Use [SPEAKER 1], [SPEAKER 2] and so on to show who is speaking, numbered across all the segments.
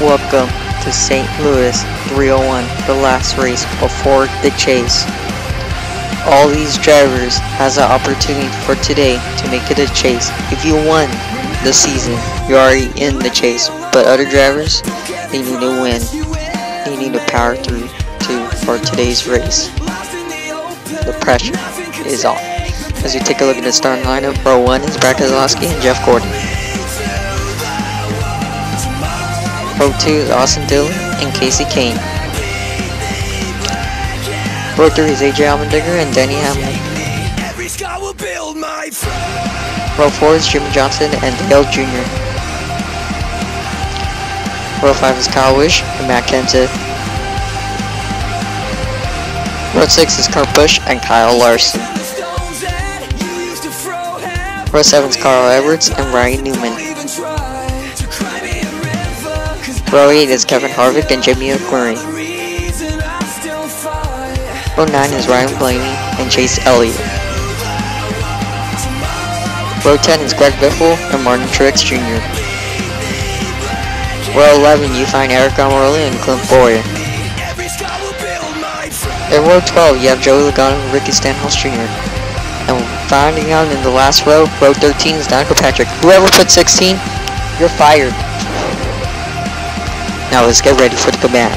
[SPEAKER 1] Welcome to St. Louis 301, the last race before the chase. All these drivers has an opportunity for today to make it a chase. If you won the season, you're already in the chase. But other drivers, they need to win. They need to power through to for today's race. The pressure is on. As you take a look at the starting lineup, row 1 is Brad Keselowski and Jeff Gordon. Row 2 is Austin Dillon and Kasey Kahne. Row 3 is AJ Allmendinger and Denny Hamlin. Row 4 is Jimmie Johnson and Dale Jr. Row 5 is Kyle Busch and Matt Kenseth. Row 6 is Kurt Busch and Kyle Larson. Row 7 is Carl Edwards and Ryan Newman. Row 8 is Kevin Harvick and Jamie McMurray. Row 9 is Ryan Blaney and Chase Elliott. Row 10 is Greg Biffle and Martin Truex Jr. Row 11 you find Aric Almirola and Clint Bowyer. In row 12 you have Joey Logano and Ricky Stenhouse Jr. And finding out in the last row, row 13 is Danica Patrick. Whoever put 16, you're fired. Now let's get ready for the command.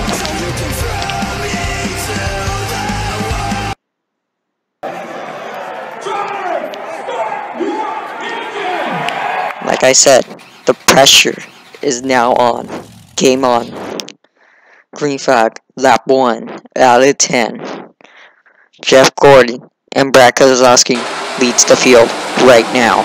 [SPEAKER 1] Like I said, the pressure is now on. Game on. Green flag, lap 1, out of 10. Jeff Gordon and Brad Keselowski leads the field right now.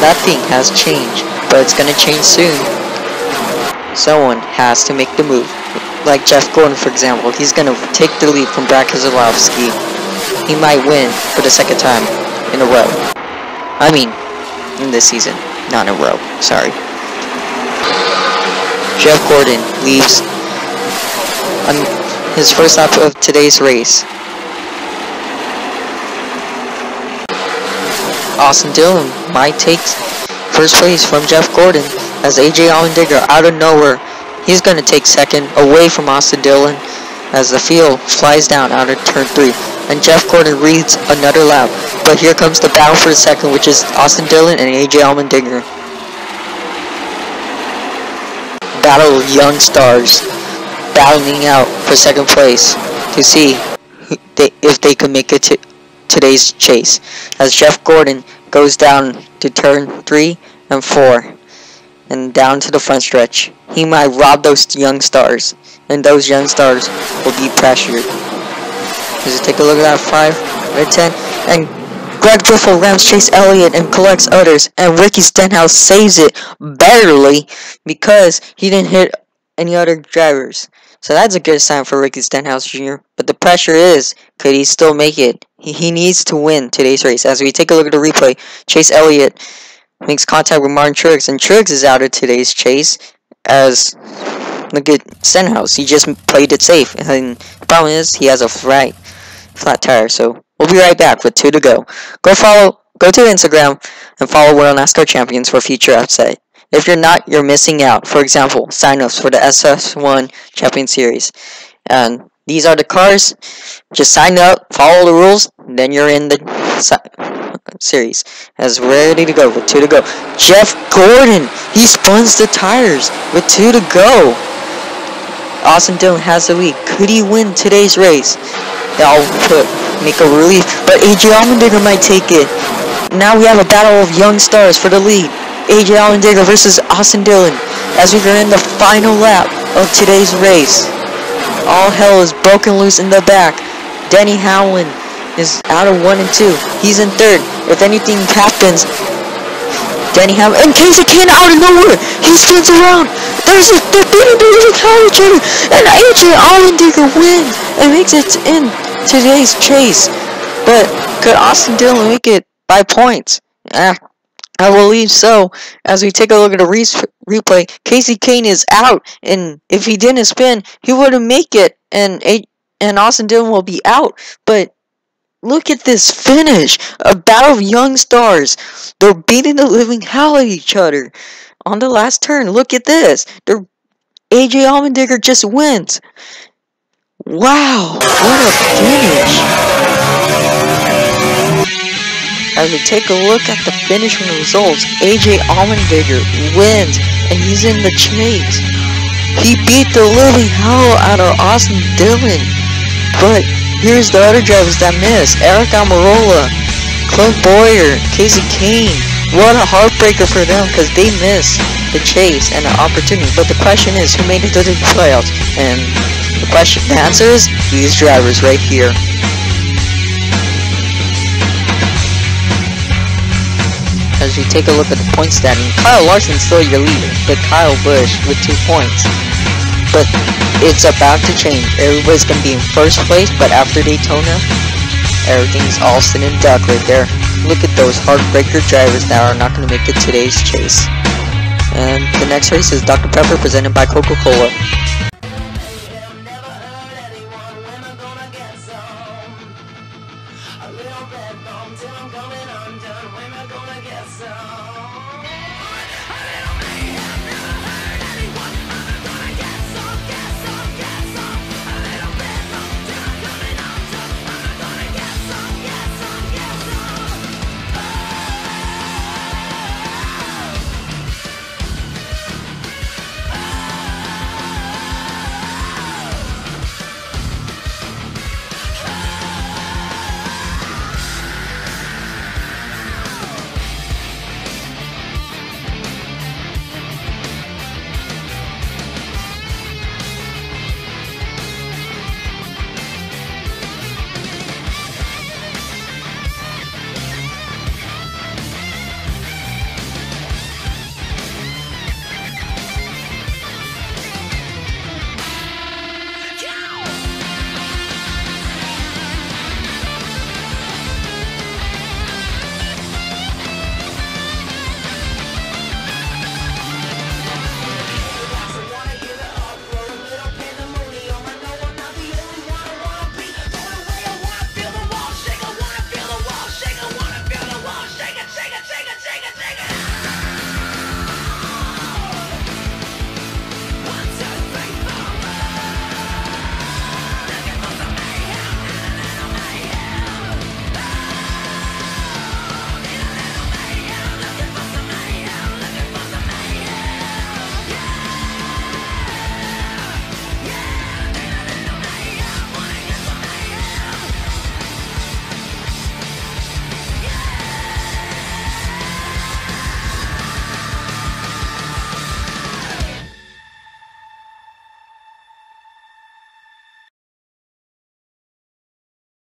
[SPEAKER 1] Nothing has changed, but it's gonna change soon. Someone has to make the move. Like Jeff Gordon, for example, he's gonna take the lead from Brad Keselowski. He might win for the second time in a row. I mean, in this season, not in a row. Sorry. Jeff Gordon leaves on his first lap of today's race. Austin Dillon might take first place from Jeff Gordon as AJ Allmendinger out of nowhere. He's going to take second away from Austin Dillon as the field flies down out of turn 3. And Jeff Gordon reads another lap. But here comes the battle for the second which is Austin Dillon and AJ Allmendinger. Battle of young stars battling out for second place to see if they can make it to today's chase as Jeff Gordon goes down to turn 3 and 4 and down to the front stretch. He might rob those young stars and those young stars will be pressured. Let's take a look at that 5, right 10 and Greg Biffle rams Chase Elliott and collects others and Ricky Stenhouse saves it barely because he didn't hit any other drivers. So that's a good sign for Ricky Stenhouse Jr. But the pressure is, could he still make it? He, he needs to win today's race. As we take a look at the replay, Chase Elliott makes contact with Martin Truex, and Truex is out of today's chase. As look at Stenhouse, he just played it safe. And the problem is, he has a flat, flat tire. So we'll be right back with two to go. Go follow, go to Instagram and follow World NASCAR Champions for future upset. If you're not, you're missing out. For example, sign-ups for the SS1 Champion Series. And these are the cars. Just sign up, follow the rules, then you're in the series. As ready to go with two to go. Jeff Gordon, he spuns the tires with two to go. Austin Dillon has the lead. Could he win today's race? That'll put, make a relief. But AJ Allmendinger might take it. Now we have a battle of young stars for the lead. AJ Allmendinger versus Austin Dillon as we are in the final lap of today's race. All hell is broken loose in the back. Denny Hamlin is out of 1 and 2. He's in third. If anything happens, Denny Hamlin and Kasey Kahne out of nowhere. He spins around. There's a they're beating the each other. And AJ Allmendinger wins and makes it in today's chase. But could Austin Dillon make it by points? Ah, I believe so. As we take a look at a re replay, Kasey Kahne is out, and if he didn't spin, he wouldn't make it, and and Austin Dillon will be out. But look at this finish! A battle of young stars. They're beating the living hell out of each other on the last turn. Look at this. They're AJ Allmendinger just wins. Wow, what a finish! As we take a look at the finish results, AJ Allmendinger wins, and he's in the chase. He beat the living hell out of Austin Dillon. But here's the other drivers that missed. Aric Almirola, Clint Bowyer, Kasey Kahne. What a heartbreaker for them because they missed the chase and the opportunity. But the question is, who made it to the playoffs? And the question, the answer is, these drivers right here. As we take a look at the point standing. Kyle Larson still your leader, but Kyle Busch with two points. But it's about to change. Everybody's going to be in first place, but after Daytona, everything's all sin and duck right there. Look at those heartbreaker drivers that are not going to make it today's chase. And the next race is Dr. Pepper presented by Coca-Cola.